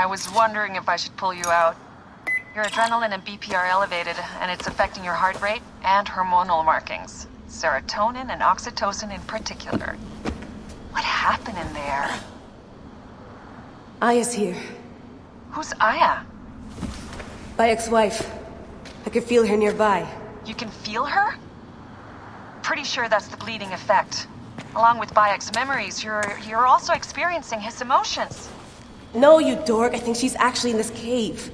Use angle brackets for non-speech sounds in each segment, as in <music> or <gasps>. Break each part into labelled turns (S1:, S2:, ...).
S1: I was wondering if I should pull you out. Your adrenaline and BP are elevated, and it's affecting your heart rate and hormonal markings. Serotonin and oxytocin in particular. What happened in there?
S2: Aya's here.
S1: Who's Aya?
S2: My ex-wife. I could feel her nearby.
S1: You can feel her? Pretty sure that's the bleeding effect. Along with Bayek's memories, you're you're also experiencing his emotions.
S2: No, you dork. I think she's actually in this cave.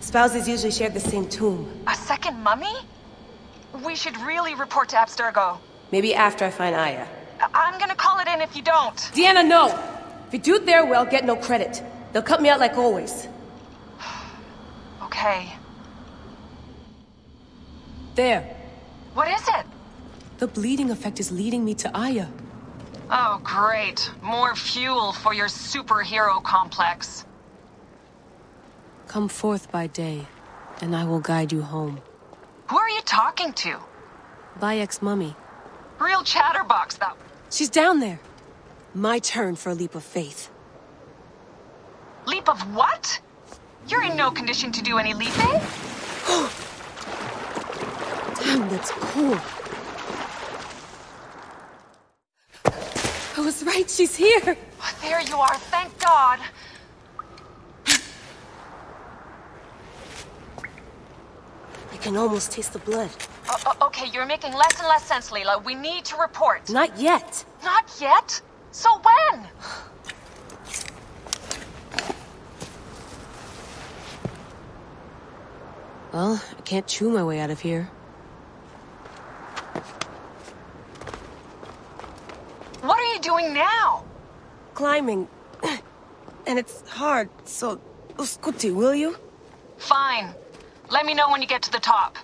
S2: Spouses usually share the same tomb.
S1: A second mummy? We should really report to Abstergo.
S2: Maybe after I find Aya.
S1: I- I'm gonna call it in if you don't.
S2: Deanna, no! If you do their well, get no credit. They'll cut me out like always. <sighs>
S1: Okay.
S2: There.
S1: What is it?
S2: The bleeding effect is leading me to Aya.
S1: Oh, great. More fuel for your superhero complex.
S2: Come forth by day, and I will guide you home.
S1: Who are you talking to?
S2: Bayek's mummy.
S1: Real chatterbox, that.
S2: She's down there. My turn for a leap of faith.
S1: Leap of what? You're in no condition to do any leaping? <gasps>
S2: Damn, that's cool. I was right, she's here.
S1: Oh, there you are, thank God.
S2: I can almost taste the blood.
S1: O- o- okay, you're making less and less sense, Layla. We need to report.
S2: Not yet.
S1: Not yet? So when?
S2: Well, I can't chew my way out of here.
S1: What are you doing now?
S2: Climbing. <coughs> and it's hard, so... Scuti, will you?
S1: Fine. Let me know when you get to the top.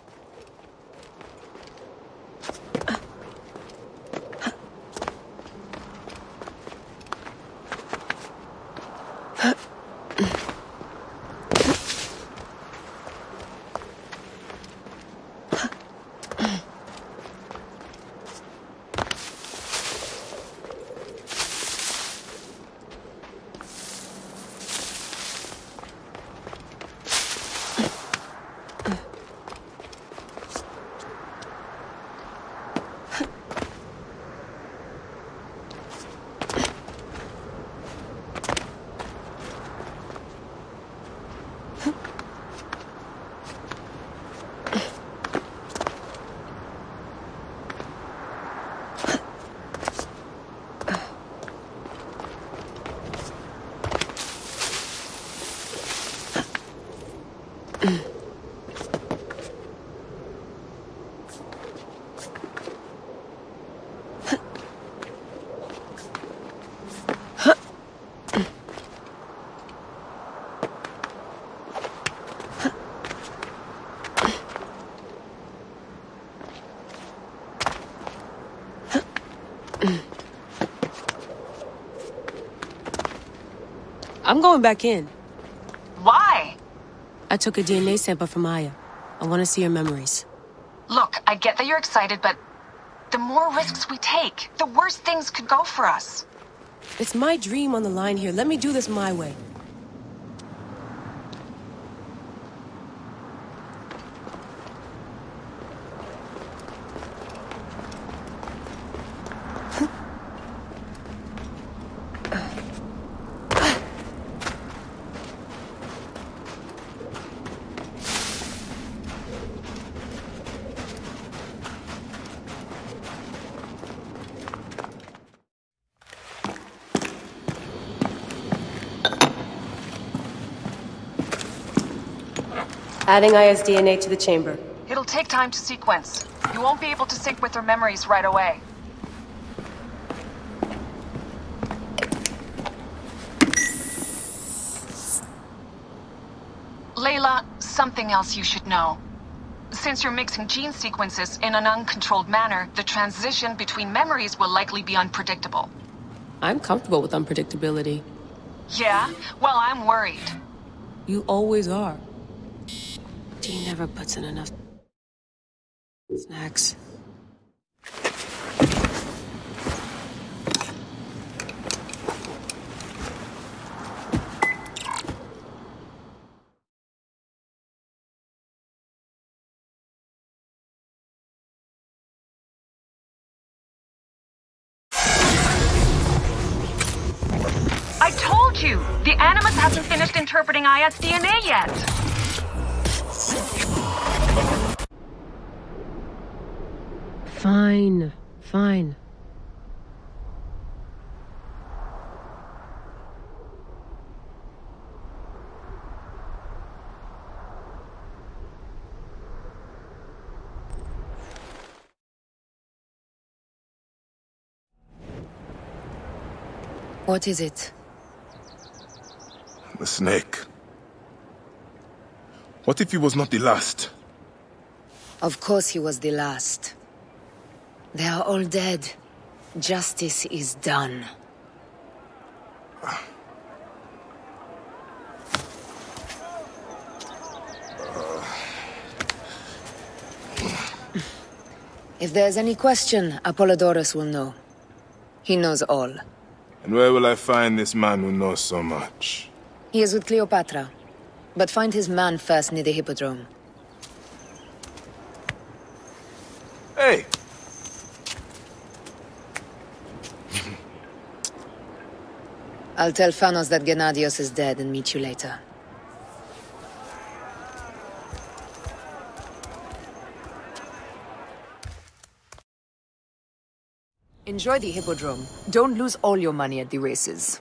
S2: I'm going back in.
S1: Why?
S2: I took a DNA sample from Aya. I want to see her memories.
S1: Look, I get that you're excited, but the more risks we take, the worse things could go for us.
S2: It's my dream on the line here. Let me do this my way. Adding Aya's DNA to the chamber.
S1: It'll take time to sequence. You won't be able to sync with her memories right away. Layla, something else you should know. Since you're mixing gene sequences in an uncontrolled manner, the transition between memories will likely be unpredictable.
S2: I'm comfortable with unpredictability.
S1: Yeah? Well, I'm worried.
S2: You always are. Dean never puts in enough snacks.
S1: I told you! The Animus hasn't finished interpreting IS DNA yet!
S2: Fine, fine.
S3: What is it?
S4: The snake. What if he was not the last?
S3: Of course he was the last. They are all dead. Justice is done. If there's any question, Apollodorus will know. He knows all.
S4: And where will I find this man who knows so much?
S3: He is with Cleopatra. But find his man first near the Hippodrome.
S4: Hey! <laughs>
S3: I'll tell Phanos that Gennadios is dead and meet you later. Enjoy the Hippodrome. Don't lose all your money at the races.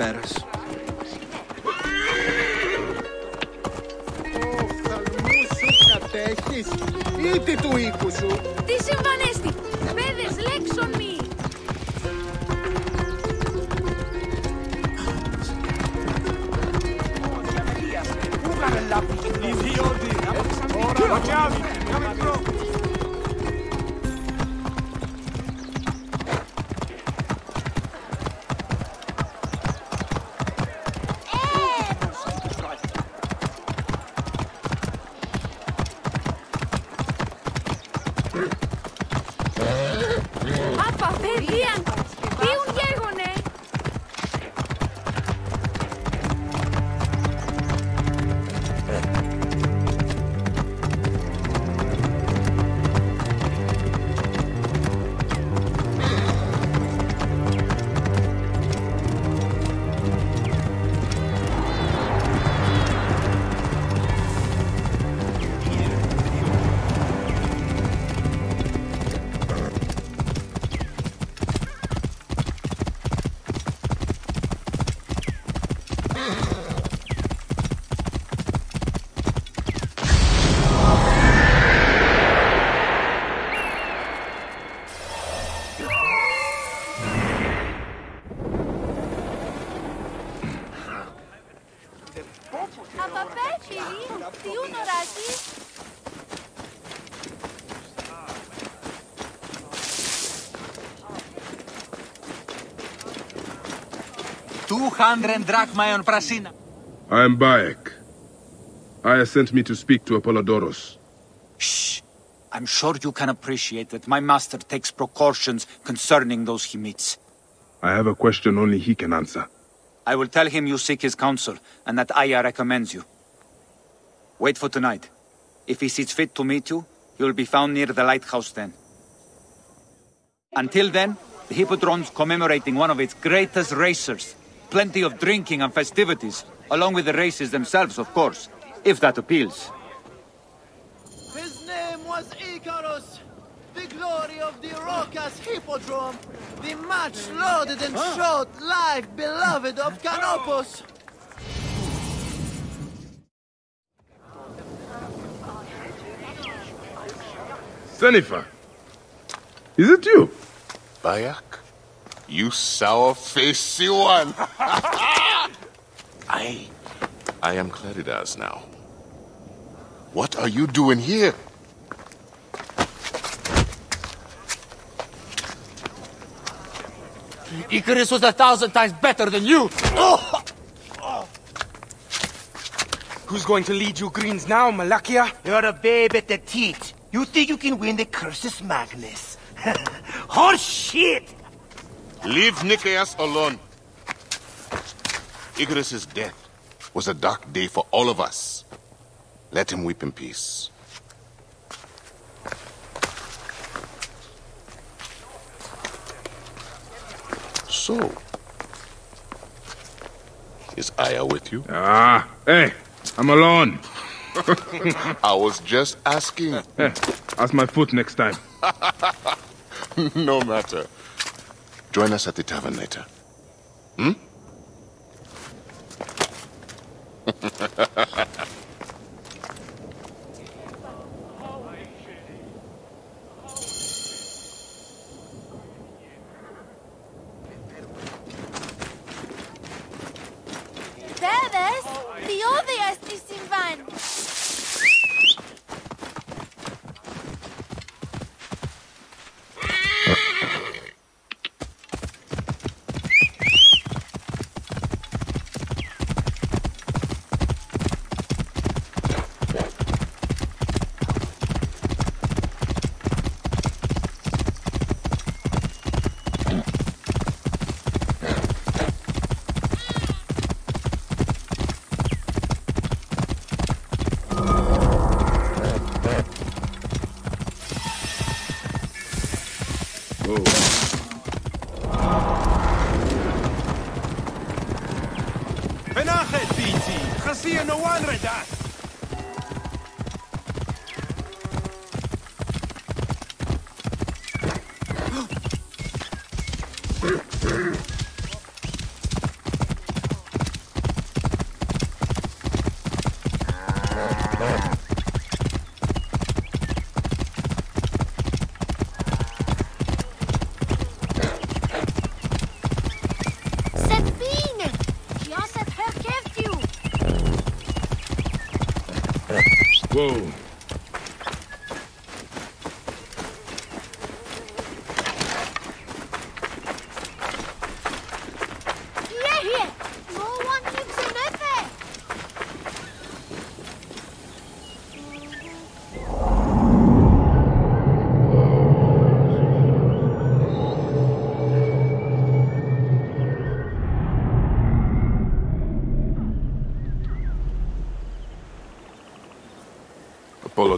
S5: at.
S6: 200 drachma on Prasina.
S4: I am Bayek. Aya sent me to speak to Apollodorus.
S6: Shh. I'm sure you can appreciate that my master takes precautions concerning those he meets.
S4: I have a question only he can answer.
S6: I will tell him you seek his counsel, and that Aya recommends you. Wait for tonight. If he sees fit to meet you, will be found near the lighthouse then. Until then, the Hippodrome's commemorating one of its greatest racers. Plenty of drinking and festivities, along with the races themselves, of course, if that appeals.
S7: His name was Icarus, the glory of the Rocas Hippodrome, the much lauded and short life beloved of Canopus.
S4: Sennifer! Is it you?
S8: Bayek? You sour-faced one! <laughs> I... I am Claridas now. What are you doing here?
S9: Icarus was a thousand times better than you! <gasps>
S10: Who's going to lead you greens now, Malakia?
S7: You're a babe at the teat. You think you can win the Cursus Magnus? Horse <laughs> oh, shit!
S8: Leave Nicaeus alone. Icarus's death was a dark day for all of us. Let him weep in peace. So, is Aya with you?
S4: Ah, hey, I'm alone. <laughs>
S8: I was just asking.
S4: Hey, <laughs> ask my foot next time. <laughs>
S8: no matter. Join us at the tavern later. Hmm? <laughs>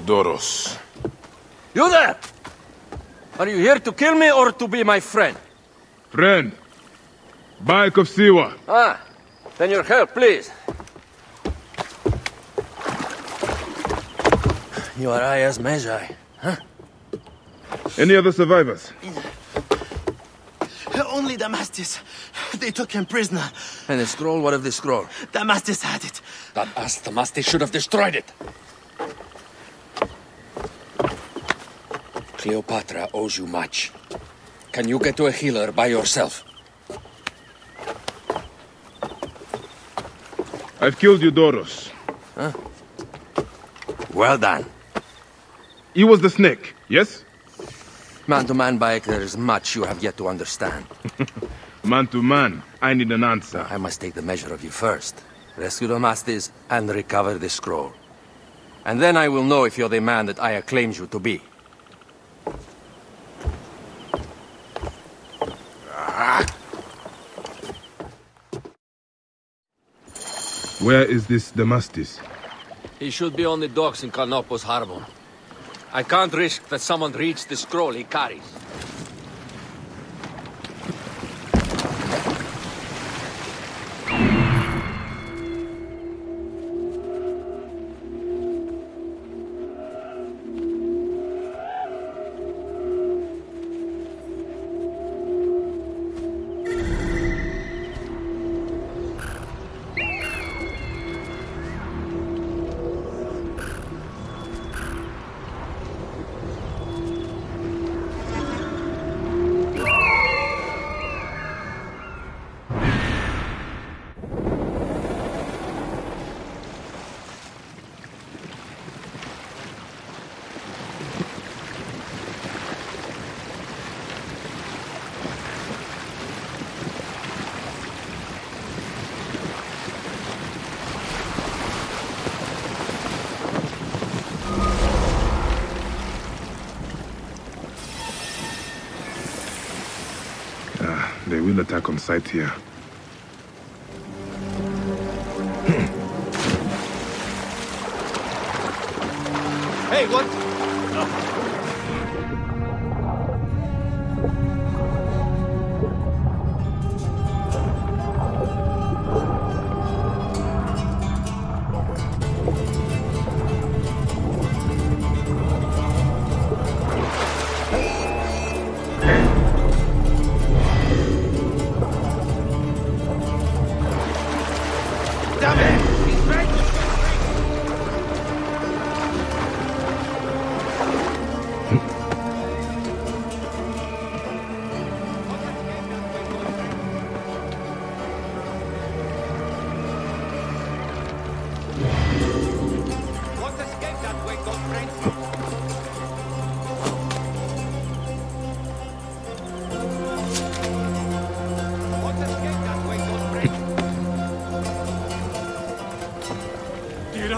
S5: Apollodorus. You
S9: there! Are you here to kill me or to be my friend?
S4: Friend. Bayek of Siwa.
S9: Ah, then your help, please. You are Aya's Medjay.
S4: Any other survivors?
S7: Only Damastis. They took him prisoner.
S9: And the scroll, what of the scroll?
S7: Damastis had it.
S9: That us, the master should have destroyed it. Cleopatra owes you much. Can you get to a healer by yourself?
S4: I've killed Eudoros. Huh?
S9: Well done.
S4: He was the snake, yes?
S9: Man to man, Bayek, there is much you have yet to understand. <laughs>
S4: Man to man, I need an answer.
S9: I must take the measure of you first. Rescue the masters and recover the scroll. And then I will know if you're the man that Aya claims you to be.
S4: Where is this Damastis?
S9: He should be on the docks in Canopus Harbor. I can't risk that someone reads the scroll he carries.
S4: We'll attack on sight here.
S11: Hey, what?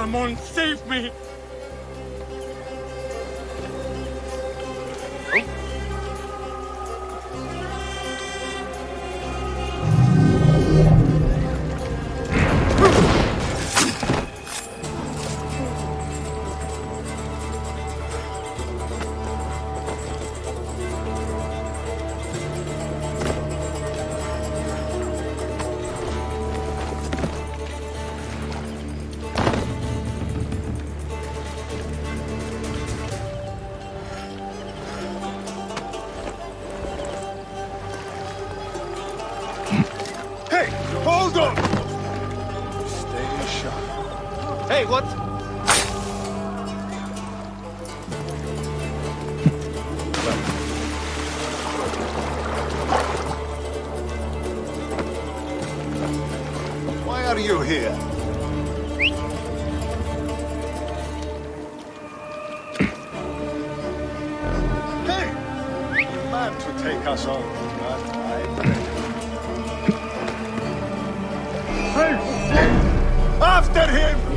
S10: Dear save me!
S11: Take us on, After him!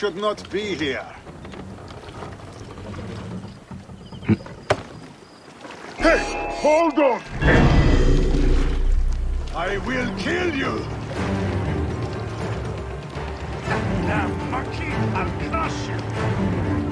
S12: Should not be here. <clears throat>
S11: Hey! Hold on! I will kill you! Now, Marquis, I'll crush you!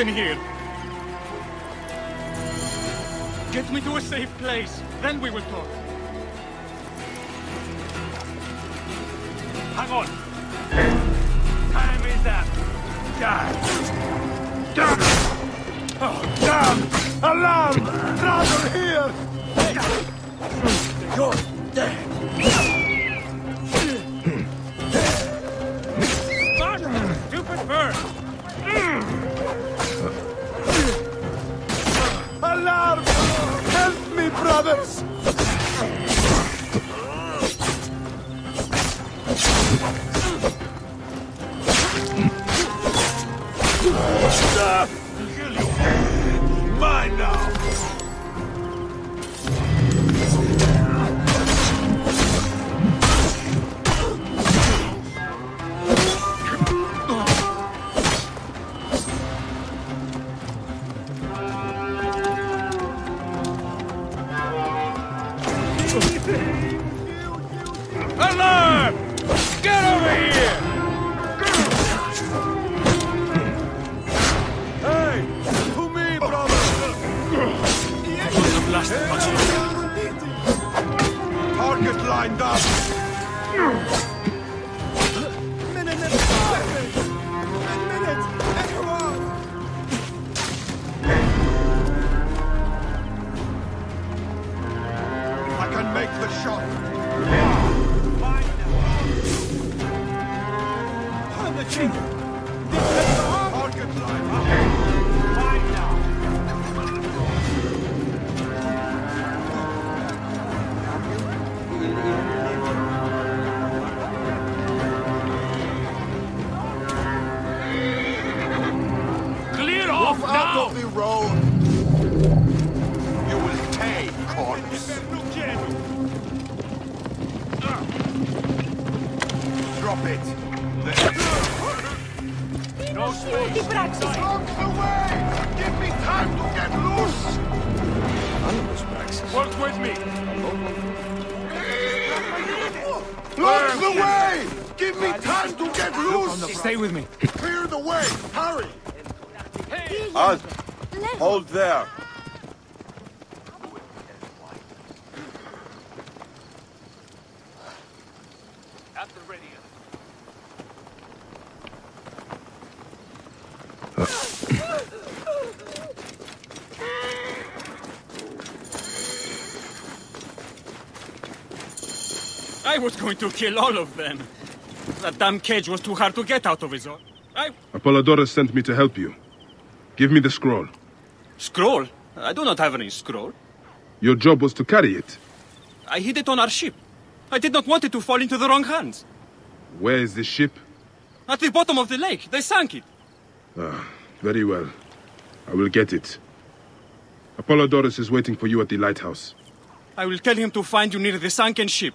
S10: In here. Get me to a safe place, then we will talk. Hang on. Time is up. Damn. Damn. Oh, damn! Alarm! Rather here! You're dead.
S11: Help
S10: Alarm! Get over here! Hey! To me, brother! Lasted much.
S11: Target lined up!
S10: No space!
S11: Block the way! Give me time to get loose!
S10: Work with me!
S11: Block the way! Give me time to get loose!
S6: Stay with me.
S11: Clear the way! Hurry!
S5: Halt!
S11: Hold there!
S10: I was going to kill all of them. That damn cage was too hard to get out of his own. I...
S4: Apollodorus sent me to help you. Give me the scroll.
S10: Scroll? I do not have any scroll.
S4: Your job was to carry it.
S10: I hid it on our ship. I did not want it to fall into the wrong hands.
S4: Where is the ship?
S10: At the bottom of the lake, they sank it.
S4: Ah, very well. I will get it. Apollodorus is waiting for you at the lighthouse.
S10: I will tell him to find you near the sunken ship.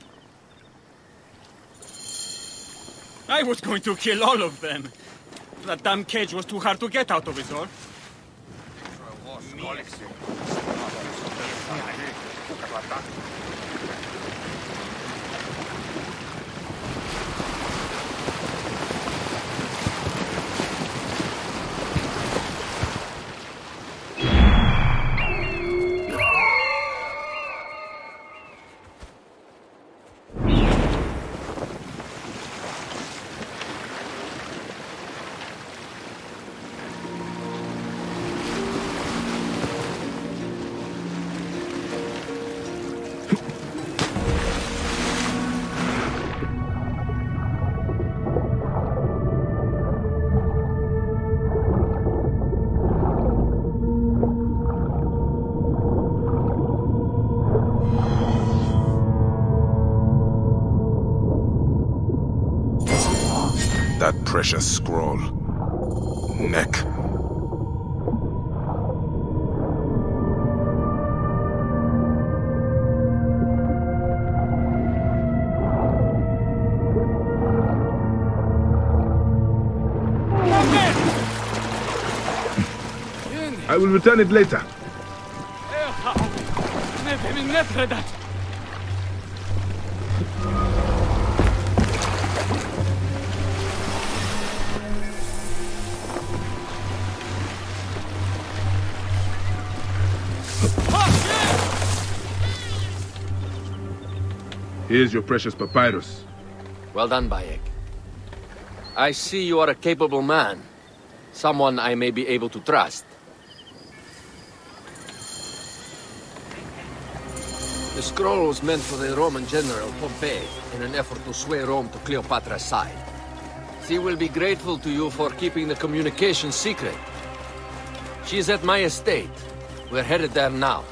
S10: I was going to kill all of them. That damn cage was too hard to get out of it all.
S8: That precious scroll. Neck.
S4: I will return it later. Here's your precious papyrus.
S9: Well done, Bayek. I see you are a capable man. Someone I may be able to trust. The scroll was meant for the Roman general Pompey in an effort to sway Rome to Cleopatra's side. She will be grateful to you for keeping the communication secret. She is at my estate. We're headed there now.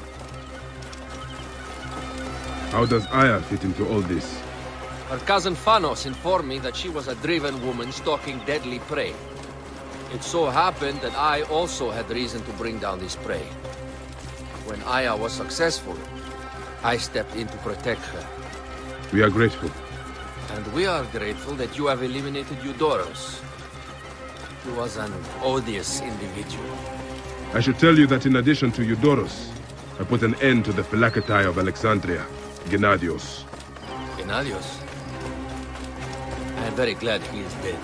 S4: How does Aya fit into all this?
S9: Her cousin Phanos informed me that she was a driven woman stalking deadly prey. It so happened that I also had reason to bring down this prey. When Aya was successful, I stepped in to protect her.
S4: We are grateful.
S9: And we are grateful that you have eliminated Eudoros. He was an odious individual.
S4: I should tell you that in addition to Eudoros, I put an end to the Phylakitai of Alexandria. Gennadios.
S9: Gennadios? I am very glad he is dead.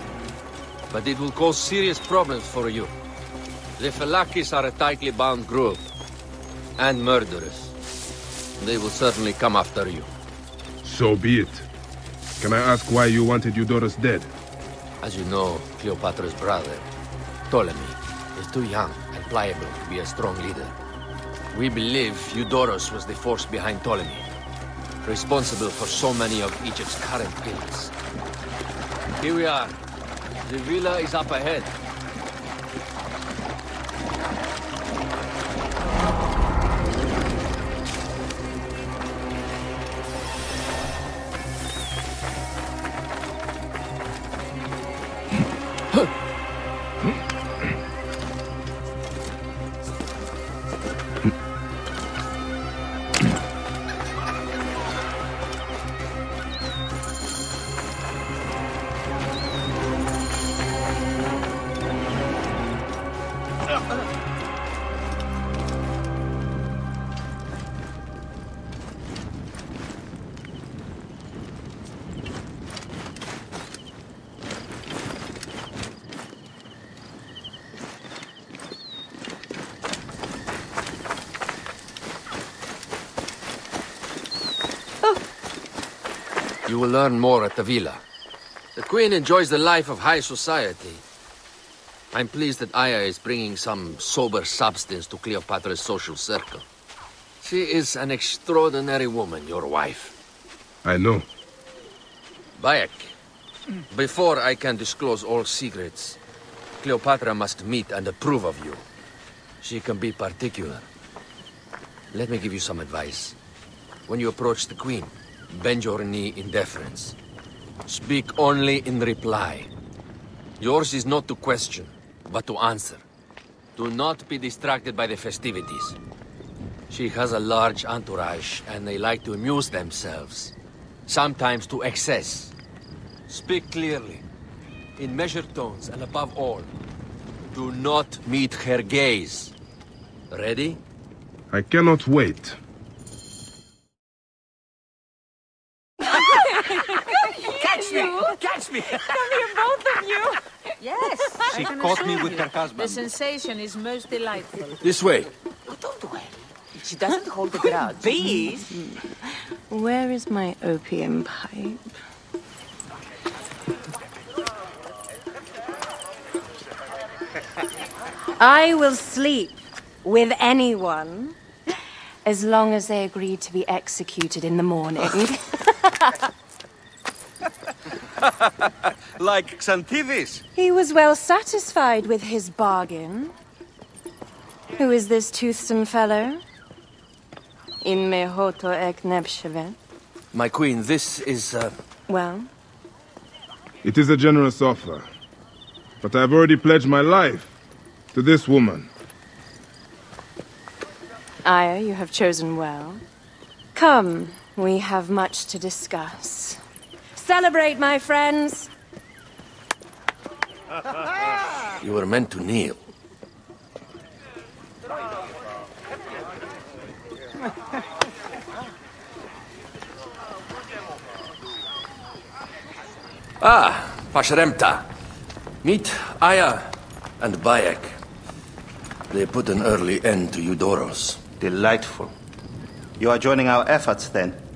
S9: But it will cause serious problems for you. The Phylakes are a tightly bound group. And murderers. They will certainly come after you.
S4: So be it. Can I ask why you wanted Eudoros dead?
S9: As you know, Cleopatra's brother, Ptolemy, is too young and pliable to be a strong leader. We believe Eudoros was the force behind Ptolemy, responsible for so many of Egypt's current ills. Here we are. The villa is up ahead. Learn more at the villa. The Queen enjoys the life of high society. I'm pleased that Aya is bringing some sober substance to Cleopatra's social circle. She is an extraordinary woman, your wife.
S4: I know.
S9: Bayek, before I can disclose all secrets, Cleopatra must meet and approve of you. She can be particular. Let me give you some advice. When you approach the Queen, bend your knee in deference. Speak only in reply. Yours is not to question, but to answer. Do not be distracted by the festivities. She has a large entourage, and they like to amuse themselves. Sometimes to excess. Speak clearly, in measured tones, and above all, do not meet her gaze. Ready?
S4: I cannot wait.
S13: Catch me! Catch me!
S14: Come here, both of you.
S13: Yes.
S6: She
S14: can
S6: caught me
S14: assure
S6: with her husband.
S14: The sensation is most delightful.
S9: This way.
S14: She doesn't hold the grudge.
S2: Bees?
S15: Where is my opium pipe? I will sleep with anyone as long as they agree to be executed in the morning. <laughs> <laughs>
S16: like Xantivis.
S15: he was well satisfied with his bargain. Who is this toothsome fellow? In mehoto ek nebshevet.
S9: My queen, this is, uh...
S15: Well,
S4: It is a generous offer. But I've already pledged my life to this woman.
S15: Aya, you have chosen well. Come, we have much to discuss. Celebrate, my friends! <laughs>
S9: You were meant to kneel. <laughs> Ah, Pasherenptah. Meet Aya and Bayek. They put an early end to Eudoros.
S17: Delightful. You are joining our efforts then?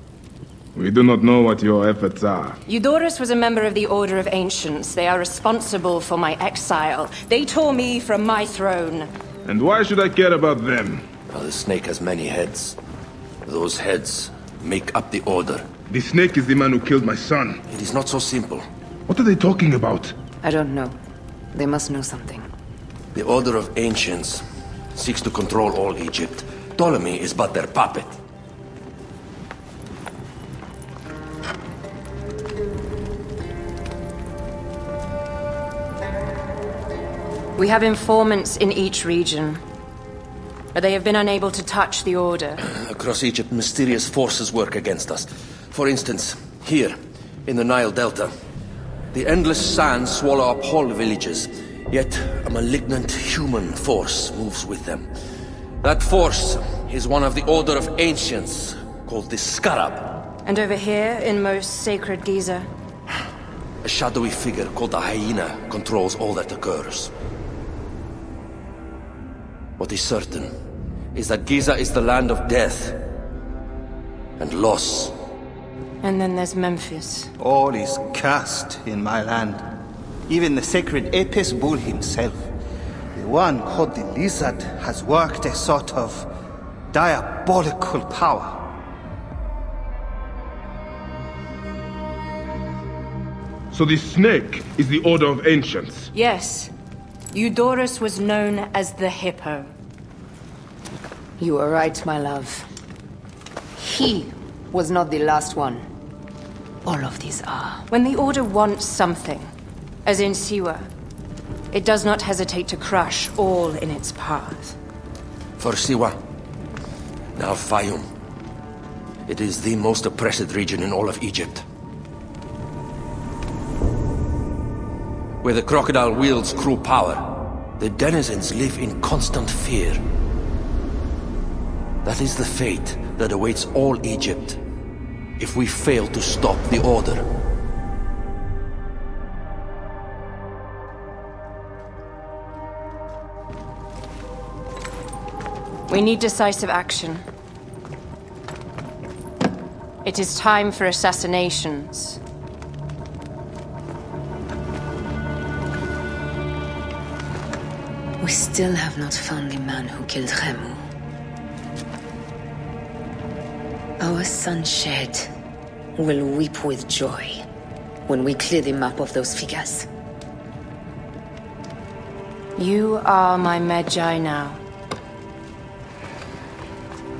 S4: We do not know what your efforts are.
S15: Eudoros was a member of the Order of Ancients. They are responsible for my exile. They tore me from my throne.
S4: And why should I care about them?
S9: Well, the snake has many heads. Those heads make up the Order.
S4: The snake is the man who killed my son.
S9: It is not so simple.
S4: What are they talking about?
S3: I don't know. They must know something.
S9: The Order of Ancients seeks to control all Egypt. Ptolemy is but their puppet.
S15: We have informants in each region. But they have been unable to touch the Order. <clears throat>
S9: Across Egypt, mysterious forces work against us. For instance, here, in the Nile Delta, the endless sands swallow up whole villages, yet a malignant human force moves with them. That force is one of the Order of Ancients, called the Scarab.
S15: And over here, in most sacred Giza?
S9: A shadowy figure called the Hyena controls all that occurs. What is certain is that Giza is the land of death and loss.
S15: And then there's Memphis.
S18: All is cursed in my land. Even the sacred Apis bull himself. The one called the Lizard has worked a sort of diabolical power.
S4: So the snake is the Order of Ancients.
S15: Yes. Eudoros was known as the Hippo.
S3: You are right, my love. He was not the last one. All of these are.
S15: When the Order wants something, as in Siwa, it does not hesitate to crush all in its path.
S9: For Siwa, now Fayum. It is the most oppressed region in all of Egypt. Where the crocodile wields cruel power, the denizens live in constant fear. That is the fate that awaits all Egypt if we fail to stop the Order.
S15: We need decisive action. It is time for assassinations.
S3: We still have not found the man who killed Khemu. Our son Shed will weep with joy when we clear the map of those figures.
S15: You are my Medjay now.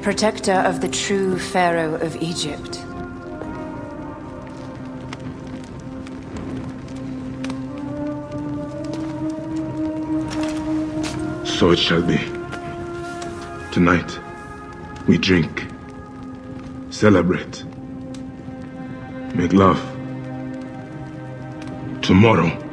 S15: Protector of the true Pharaoh of Egypt.
S4: So it shall be. Tonight, we drink, celebrate, make love. Tomorrow,